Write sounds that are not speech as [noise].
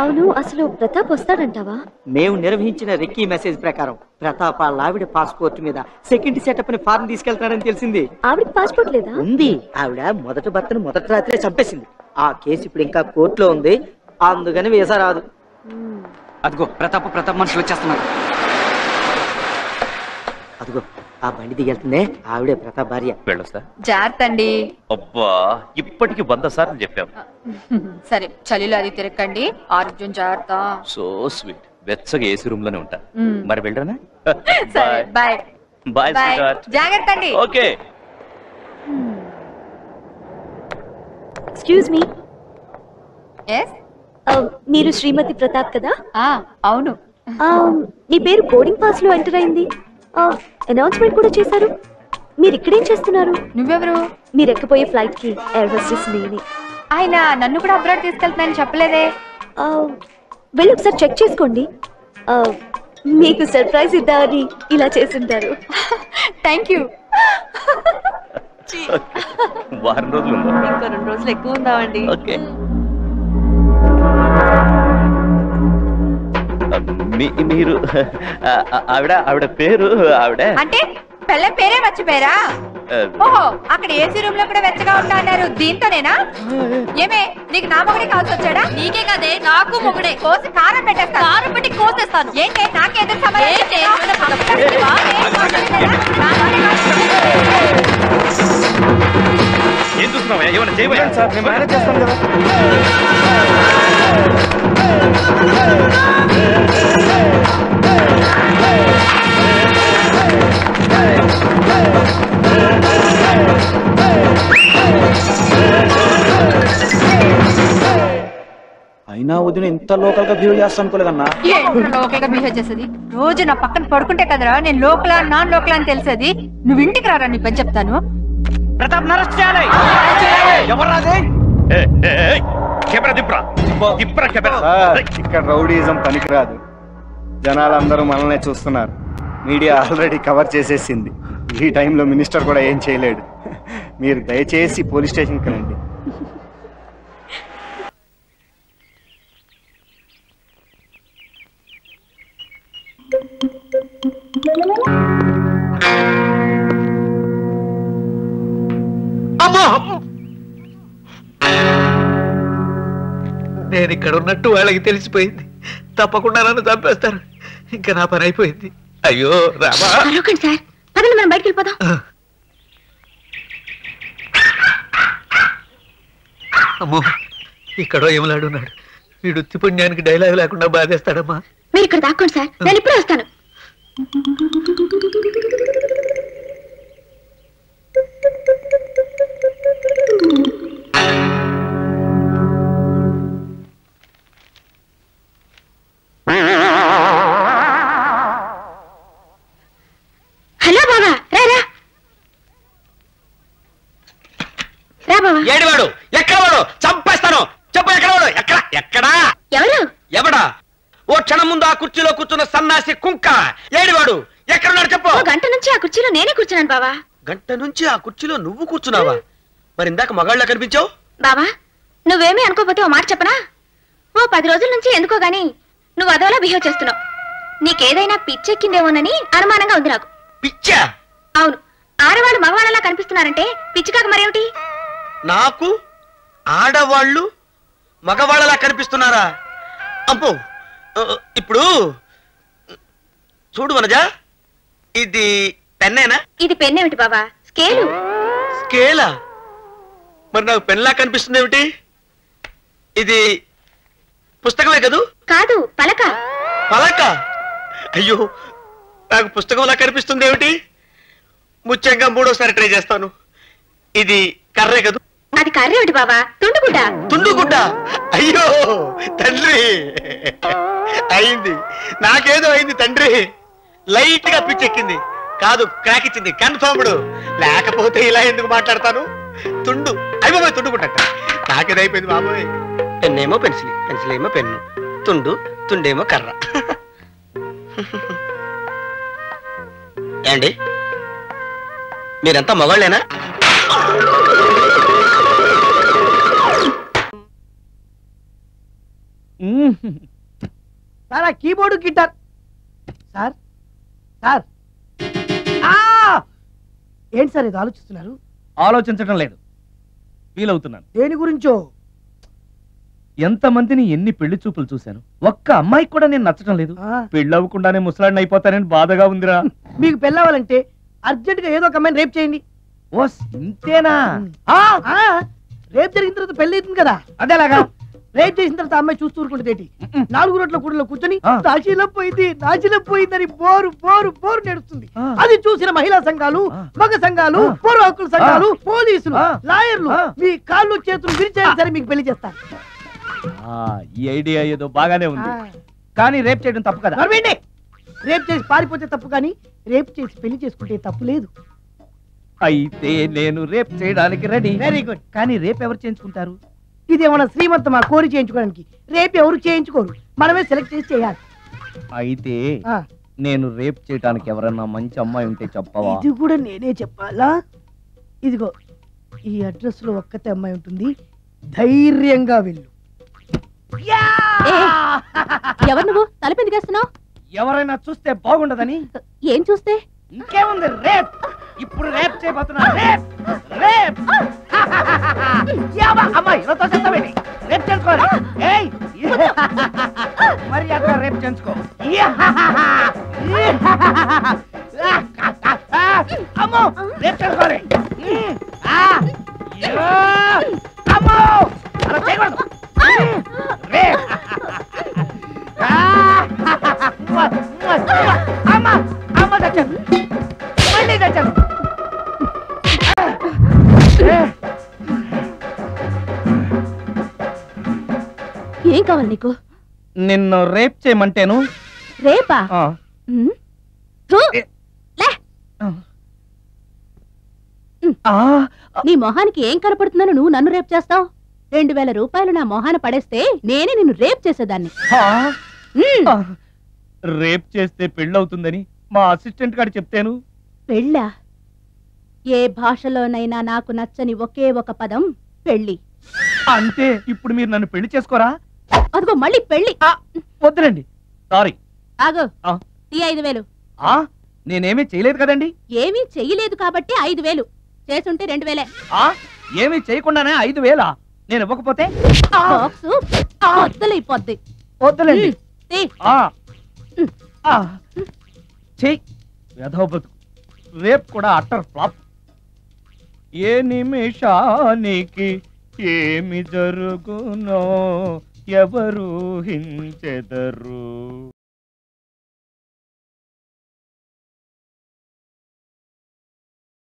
అవును అసలు ప్రతాప్ వస్తాడంటావా? మేము నిర్వహించిన రెక్కీ మెసేజ్ ప్రకారం ప్రతాప్ వాళ్ళ ఆవిడ పాస్పోర్ట్ మీద సెకండ్ సెటప్ని ఫారెన్ తీసుకెళ్తాడని తెలిసింది. ఆవిడకి పాస్పోర్ట్ లేదా? ఉంది. ఆవిడ మొదటి భర్తను మొదటి రాత్రే చంపేసింది. ఆ కేసు ఇప్పుడు ఇంకా కోర్టులో ఉంది. అందుకని వీసా రాదు. అదిగో ప్రతాప ప్రతాప్ మనుషులు వచ్చేస్తున్నారు. అదిగో ఆ బండి దిగెళ్తుందే. ఆవిడే ప్రతాప్ భార్య. వెళ్ళొస్తా. జాగ్రత్త అండి అబ్బా ఇప్పటికి వంద సార్లు చెప్పాం సరే చలిలో అది తిరగండి ఆరోగ్యం జాగ్రత్త. So sweet. వెచ్చగా ఏసీ రూమ్లోనే ఉంటా. మ్మ్. మరి వెళ్ళరానా [laughs] సరే బాయ్. బాయ్. బాయ్ జాగ్రత్త అండి ఓకే. ఎక్స్క్యూజ్ మీ ఎస్ మీరు శ్రీమతి ప్రతాప్ కదా? అవును. Um, మీ పేరు బోర్డింగ్ పాస్లో ఎంటర్ అయింది. అనౌన్స్మెంట్ కూడా చేశారు. మీరు ఇక్కడేం చేస్తున్నారు? నువ్వెవరు? మీరు ఎక్కిపోయే ఫ్లైట్కి ఎయిర్ హోస్టెస్ నేనే. ఆయన నన్ను కూడా అబ్రాడ్ తీసుకెళ్తున్నానని చెప్పలేదే. వెళ్ళి ఒకసారి చెక్ చేసుకోండి. మీకు సర్ప్రైజ్ ఇద్దామని ఇలా చేసింటారు. థ్యాంక్ యూ [laughs] వారం రోజులు ఇంకా రెండు రోజులు ఎక్కువ ఉందామండి ఓకే మీరు ఆవిడ ఆవిడ పేరు ఆవిడ? అంటే పెళ్ళ పేరే మర్చిపోయారా? ఓహో అక్కడ ఏసీ రూమ్లో కూడా వెచ్చగా ఉంటా అన్నారు. దీంతోనేనా? ఏమే నీకు నా మొగుడే కావాల్సి వచ్చాడా? నీకే కదే నాకు మొగుడే. కోసి కారం పెట్టేస్తాను. కారం పెట్టి కోసేస్తాను. ఏంటి నాకేదో ఏం చూస్తున్నావా ఏమైనా చేయబోయా? సార్ నేను మేనేజ్ చేస్తాను కదా. ఇంత లోకల్గా బిహేవ్ చేస్తా అనుకోలేదన్నా లోకల్గా బిహేవ్ చేసేది? రోజు నా పక్కన పడుకుంటే కదరా నేను లోకలా నాన్ లోకలా అని తెలిసేది? నువ్వు ఇంటికి రారా నీ పని చెప్తాను. ప్రతాప్ నరస్ట్ చేయాలి. ఎవరాదే కెమెరా కెమెరా. ఇక్కడ రౌడీజం పనికిరాదు. జనాలందరూ మనల్నే చూస్తున్నారు. మీడియా ఆల్రెడీ కవర్ చేసేసింది. ఈ టైంలో మినిస్టర్ కూడా ఏం చేయలేడు. మీరు దయచేసి పోలీస్ స్టేషన్కి రండి. నేను ఇక్కడ ఉన్నట్టు వాళ్ళకి తెలిసిపోయింది. తప్పకుండా నన్ను చంపేస్తారు. ఇంకా నా పని అయిపోయింది. అయ్యో రామా. అరవకండి సార్ పదండి మనం బయటికి వెళ్ళిపోదాం. అమ్మో ఇక్కడో ఏమలాడున్నాడు వీడు ఉత్తి పుణ్యానికి డైలాగ్ లేకుండా బాధేస్తాడమ్మా. మీరు ఇక్కడ దాక్కోండి సార్ నేను ఇప్పుడే వస్తాను. ఏడివాడు ఎక్కడ వాడు? చంపేస్తాను. చెప్పు ఎక్కడ వాడు? ఎక్కడ? ఎక్కడా? ఎవరు? ఎవడా? ఓ క్షణం ముందు ఆ కుర్చీలో కూర్చున్న సన్నాసి కుంక. ఏడివాడు ఎక్కడున్నాడు చెప్పు. గంట నుంచి ఆ కుర్చీలో నేనే కూర్చున్నాను బాబా గంట నుంచి ఆ కుర్చీలో నువ్వు కూర్చున్నావా? మరి ఇందాక మగాళ్ళ కనిపించావు? బాబా నువ్వేమీ అనుకోకపోతే ఓ మాట చెప్పనా? ఓ పది రోజుల నుంచి ఎందుకో గాని నువ్వు అదోలా బిహేవ్ చేస్తున్నావు. నీకేదైనా పిచ్చెక్కిందేమోనని అనుమానంగా ఉంది నాకు. పిచ్చా? అవును ఆడవాళ్ళు మగవాళ్ళలా కనిపిస్తున్నారంటే పిచ్చి కాక మరేమిటి? నాకు ఆడవాళ్ళు మగవాళ్ళలా కనిపిస్తున్నారా? ఆ, ఇప్పుడు చూడు వనజ ఇది పెన్నేనా? ఇది పెన్నేమిటి బాబా స్కేలు. స్కేలా? మరి నాకు పెన్లా కనిపిస్తుంది ఏమిటి? ఇది పుస్తకమే కదూ? కాదు పలక. పలక? అయ్యో నాకు పుస్తకంలా కనిపిస్తుంది ఏమిటి? ముఖ్యంగా మూడోసారి ట్రై చేస్తాను. ఇది కర్రే కదూ? అది కర్రేమిటి బాబా తుండుగుడ్డ. తుండుగుడ్డ? అయ్యో తండ్రి. అయింది. నాకేదో అయింది తండ్రి. లైట్గా పిచ్చెక్కింది కాదు క్రాక్ ఇచ్చింది. కన్ఫర్మ్డ్ లేకపోతే ఇలా ఎందుకు మాట్లాడతాను? తుండు. అయ్యి బాబాయ్ తుండుకుంటట నాకేదో అయిపోయింది బాబోయ్. పెన్నేమో పెన్సిల్ పెన్సిల్ ఏమో పెన్ను. తుండు తుండేమో కర్ర. ఏండి మీరంతా మగాళ్ళేనా? సార్ ఆ కీబోర్డు గిటార్. Sir sir. ఆ! ఏంటి సార్ ఇది ఆలోచిస్తున్నారు? ఆలోచించడం లేదు. ఫీల్ అవుతున్నాను దేని గురించో? ఎంతమందిని ఎన్ని పెళ్ళి చూపులు చూశాను? ఒక్క అమ్మాయికి కూడా నేను నచ్చడం లేదు. ఆ, పెళ్ళి అవ్వకుండానే ముసలాడిని అయిపోతానని బాధగా ఉందిరా. మీకు పెళ్ళవాలంటే అర్జెంట్గా ఏదో ఒక అమ్మాయిని రేప్ చేయండి. ఓ ఇంతేనా? ఆ, ఆ, రేప్ జరిగిన తర్వాత పెళ్ళి అవుతుంది కదా? అదేలాగా. రేప్ చేసిన తర్వాత అమ్మాయి చూస్తూ ఊరుకుంటుంది నాలుగు రోడ్ల కూడలో కూర్చొని. నాశీలో పోయింది నాశీలో పోయిందని బోరు బోరు బోరు నేడుస్తుంది. అది చూసిన మహిళా సంఘాలు. మగ సంఘాలు ఆ. పౌర హక్కుల సంఘాలు పోలీసులు. లాయర్లు. మీ కాళ్ళు చేతులు విరిచేది సరే మీకు పెళ్ళి చేస్తారు ఆ, ఈ ఐడియా ఏదో బాగానే ఉంది. కానీ రేప్ చేయడం తప్పు కదా. రేప్ చేసి పారిపోతే తప్పు కానీ రేప్ చేసి పెళ్ళి చేసుకుంటే తప్పు లేదు అయితే నేను రేప్ చేయడానికి రెడీ వెరీ గుడ్ కానీ రేప్ ఎవరు చేయించుకుంటారు ఇది ఏమన్నా శ్రీమంతమా? కోరి చేయించుకోవడానికి. రేపు ఎవరు చేయించుకోరు? మనమే సెలెక్ట్ చేసి చేయాలి. అయితే ఆ. నేను రేప్ చేయడానికి ఎవరన్నా మంచి అమ్మాయి ఉంటే చెప్పవా? ఇది కూడా నేనే చెప్పాలా? ఇదిగో ఈ అడ్రస్లో ఒక్కతే అమ్మాయి ఉంటుంది. ధైర్యంగా వెళ్ళు. ఎవరు నువ్వు? తలపెందుకేస్తున్నావు ఎవరైనా చూస్తే బాగుండదని? ఏం చూస్తే? ఇంకేముంది రేప్? ఇప్పుడు రేప్ చేయబోతున్నా. రేప్! రేప్! అమ్మాయి ఇలా తోసేస్తావేంటి? రేప్ చేసుకోవాలి ఏయ్! [laughs] మరి అక్కడ రేప్ చేసుకో అమ్మో రేప్ చేసుకోవాలి అమ్మో! అలా చేయకూడదు. రేప్ అమ్మ అమ్మ తెచ్చాను. మళ్ళీ తెచ్చాను. ఏం కావాలి నీకు? నిన్ను రేప్ చేయమంటేను? రేపా? ఆ, ఉమ్. థు, ఏ. లే. ఆ, నీ మొహానికి ఏం కనపడుతుందని నువ్వు నన్ను రేప్ చేస్తావు? రెండు వేల రూపాయలు నా మొహాన పడేస్తే నేనే నిన్ను రేప్ చేసేదాన్ని. ఆ, ఉమ్. ఆ. రేప్ చేస్తే పెళ్ళవుతుందని మా అసిస్టెంట్ గారు చెప్తాను? పెళ్ళా? ఏ భాషలోనైనా నాకు నచ్చని ఒకే ఒక పదం పెళ్ళి. అంటే ఇప్పుడు మీరు నన్ను పెళ్ళి చేసుకోరా? అదిగో మళ్ళీ పెళ్ళి. వద్దులండి. సారీ ఆగు. ఈ ఐదు వేలు. నేనేమీ చేయలేదు కదండి? ఏమీ చెయ్యలేదు కాబట్టి ఐదు వేలు. చేసుంటే రెండు వేలే. ఆ ఏమీ చేయకుండానే ఐదు వేలా? నేను ఇవ్వకపోతే? వద్దలైపోద్ది వద్దులేండి. రేపు కూడా అట్టర్ ఫ్లాప్. ఏ నిమిషానికి ఏమి జరుగునో ఎవరు హించెదరు